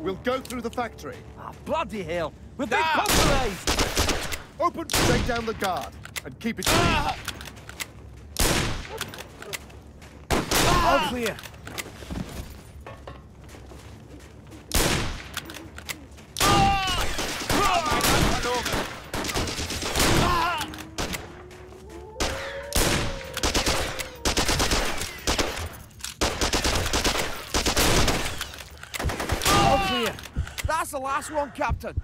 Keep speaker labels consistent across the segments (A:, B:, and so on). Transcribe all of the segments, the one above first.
A: We'll go through the factory.
B: Ah, bloody hell! We're being
C: Ah!
B: compromised!
A: Open, take down the guard, and keep it clean.
B: All clear.
C: Verloren.
B: All clear. That's the last one, Captain.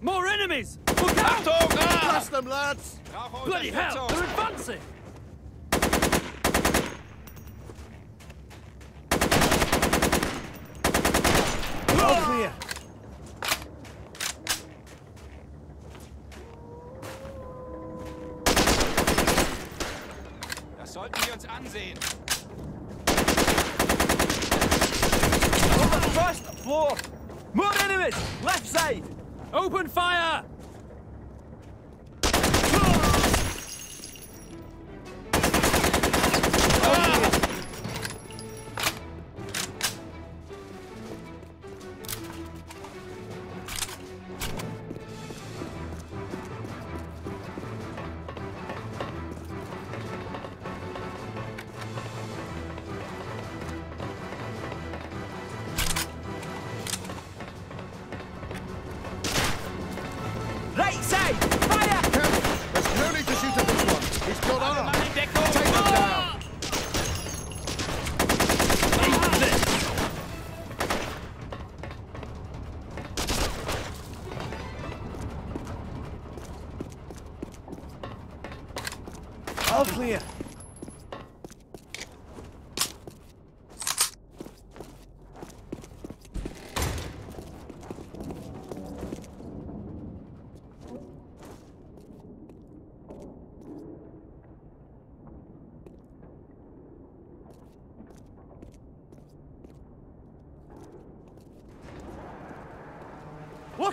B: More enemies! Look out!
C: Achtung!
A: Blast them, lads!
B: Bloody hell! They're advancing!
C: Ansehen.
B: On the first floor! More enemies! Left side! Open fire!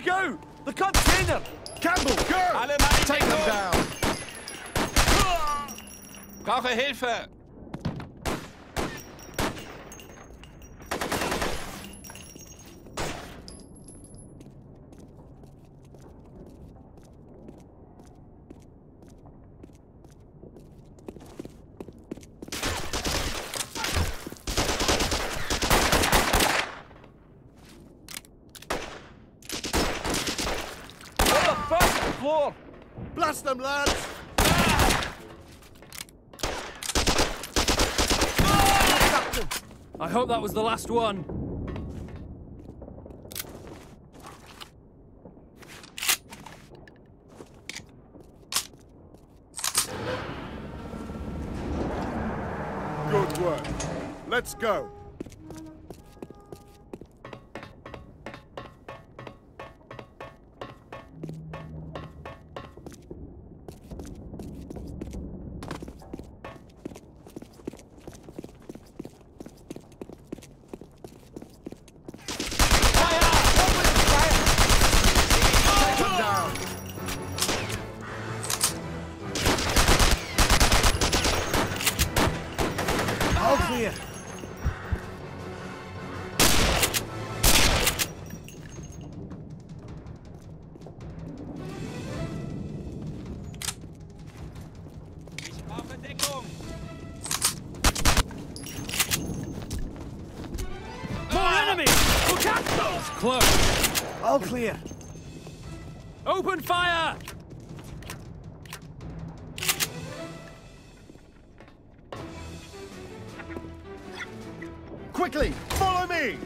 B: Out! The container!
A: Campbell, go!
C: Alle Mann
A: Take them down.
C: Brauche Hilfe!
B: Floor!
A: Blast them, lads!
B: I hope that was the last one.
A: Good work. Let's go.
B: All clear. Open fire!
A: Quickly, follow me!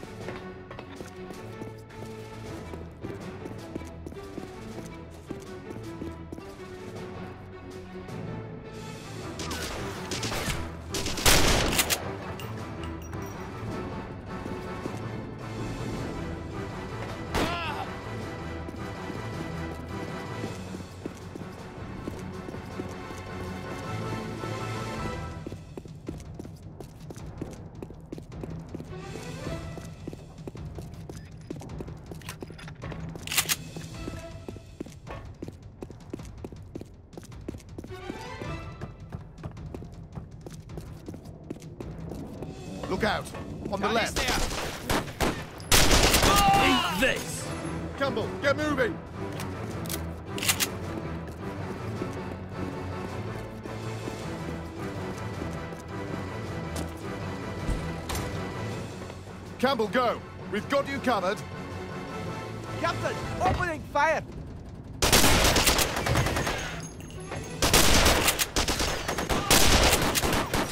A: Look. On the
C: Da
A: left.
C: ist.
D: Eat ah! this!
A: Campbell, get moving. Campbell, go. We've got you covered.
D: Captain, opening fire!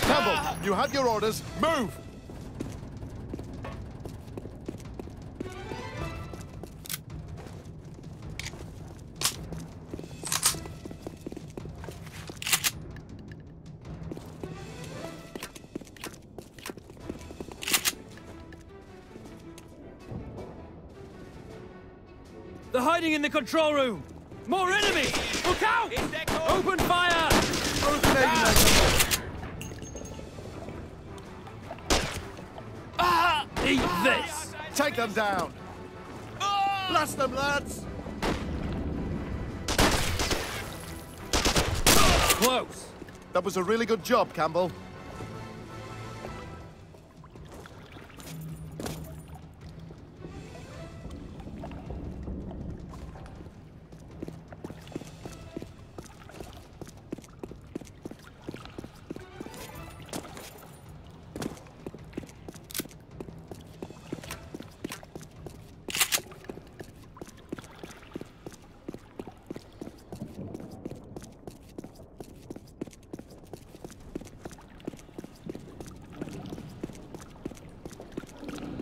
A: Campbell, you have your orders. Move.
D: Hiding in the control room! More enemies! Look out! Open fire!
A: Throw a grenade in there, Campbell.
D: Ah! Eat this!
A: Take them down. Blast them, lads.
D: Close!
A: That was a really good job, Campbell.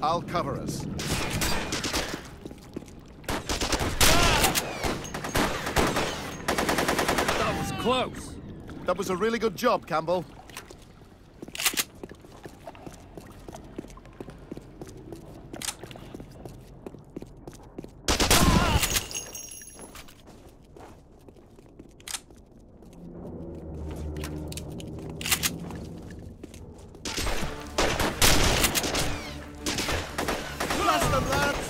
A: I'll cover us.
D: That was close!
A: That was a really good job, Campbell. Blast them, lads!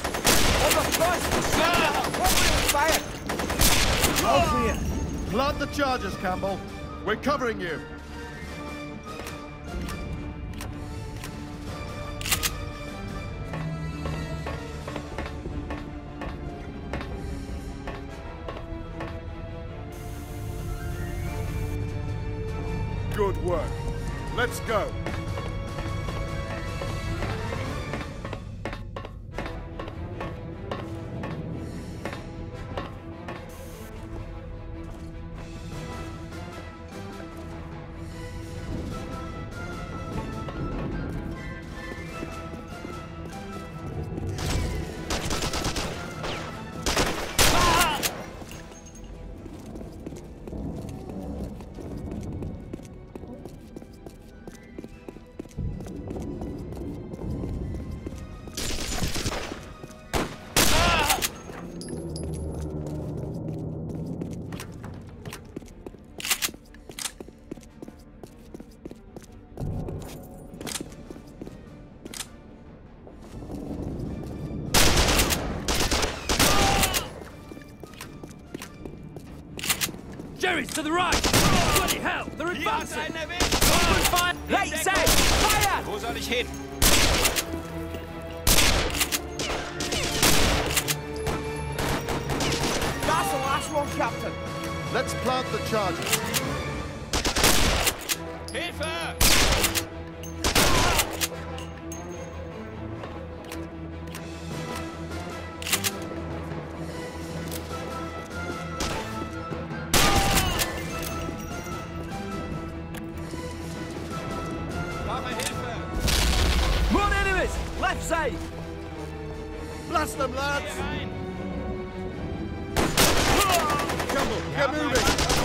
D: On the front! Opening fire! All clear!
A: Plant the charges, Campbell. We're covering you.
D: To the right! Bloody hell! They're
C: Hier hat
D: advancing!
C: einen.
D: Open fire! Right
C: Deckung.
D: side! Fire!
C: Wo soll ich hin?
D: That's the last one, Captain!
A: Let's plant the charges.
C: Hilfe!
D: More enemies! Left side!
A: Blast them, lads! Campbell, get moving!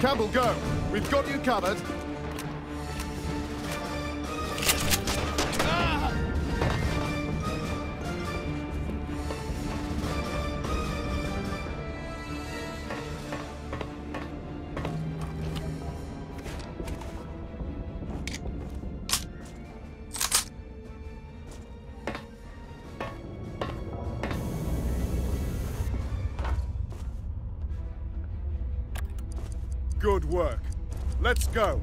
A: Campbell, go! We've got you covered. Good work. Let's go.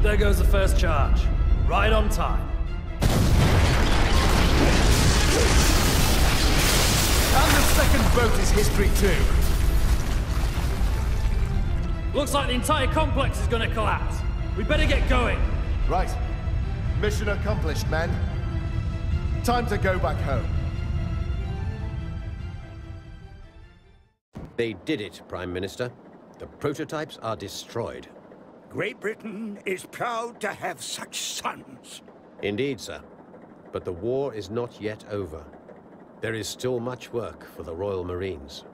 D: There goes the first charge. Right on time.
A: And the second boat is history too.
D: Looks like the entire complex is gonna collapse. We better get going.
A: Right. Mission accomplished, men. Time to go back home.
E: They did it, Prime Minister. The prototypes are destroyed.
F: Great Britain is proud to have such sons.
E: Indeed, sir. But the war is not yet over. There is still much work for the Royal Marines.